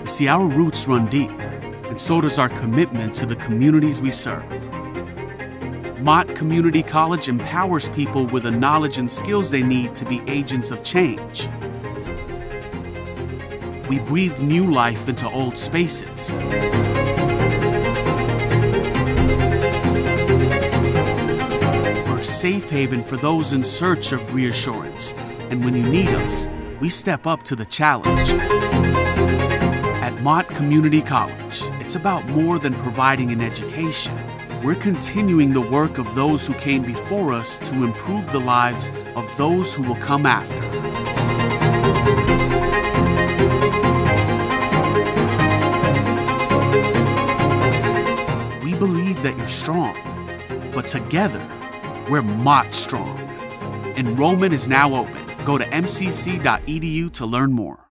You see, our roots run deep, and so does our commitment to the communities we serve. Mott Community College empowers people with the knowledge and skills they need to be agents of change. We breathe new life into old spaces. We're a safe haven for those in search of reassurance, and when you need us, we step up to the challenge. At Mott Community College, it's about more than providing an education. We're continuing the work of those who came before us to improve the lives of those who will come after. We believe that you're strong, but together, we're Mott strong. Enrollment is now open. Go to mcc.edu to learn more.